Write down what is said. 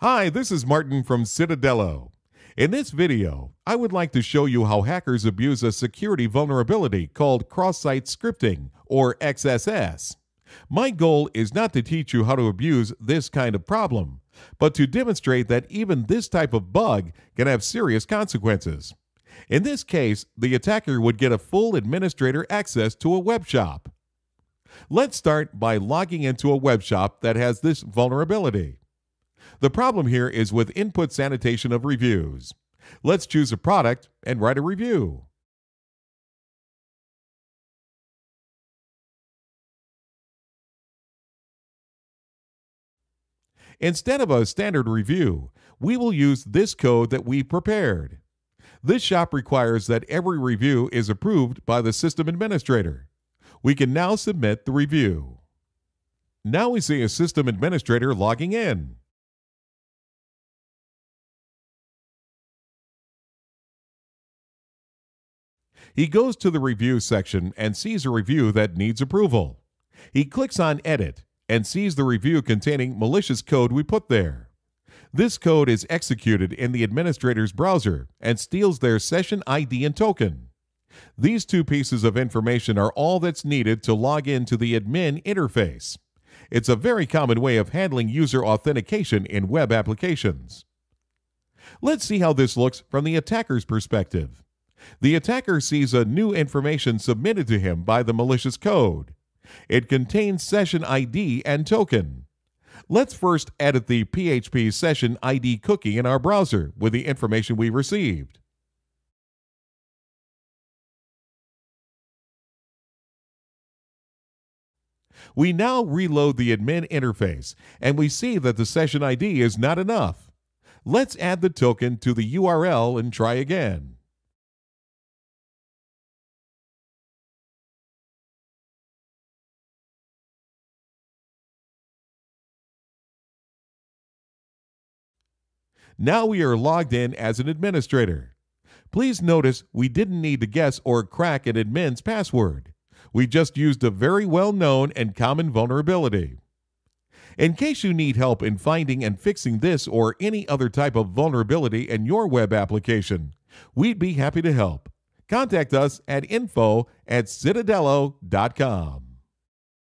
Hi, this is Martin from Citadelo. In this video, I would like to show you how hackers abuse a security vulnerability called cross-site scripting, or XSS. My goal is not to teach you how to abuse this kind of problem, but to demonstrate that even this type of bug can have serious consequences. In this case, the attacker would get a full administrator access to a web shop. Let's start by logging into a web shop that has this vulnerability. The problem here is with input sanitation of reviews. Let's choose a product and write a review. Instead of a standard review, we will use this code that we prepared. This shop requires that every review is approved by the system administrator. We can now submit the review. Now we see a system administrator logging in. He goes to the review section and sees a review that needs approval. He clicks on Edit and sees the review containing malicious code we put there. This code is executed in the administrator's browser and steals their session ID and token. These two pieces of information are all that's needed to log into the admin interface. It's a very common way of handling user authentication in web applications. Let's see how this looks from the attacker's perspective. The attacker sees a new information submitted to him by the malicious code. It contains session ID and token. Let's first edit the PHP session ID cookie in our browser with the information we received. We now reload the admin interface and we see that the session ID is not enough. Let's add the token to the URL and try again. Now we are logged in as an administrator. Please notice we didn't need to guess or crack an admin's password. We just used a very well known and common vulnerability. In case you need help in finding and fixing this or any other type of vulnerability in your web application, we'd be happy to help. Contact us at info at citadelo.com.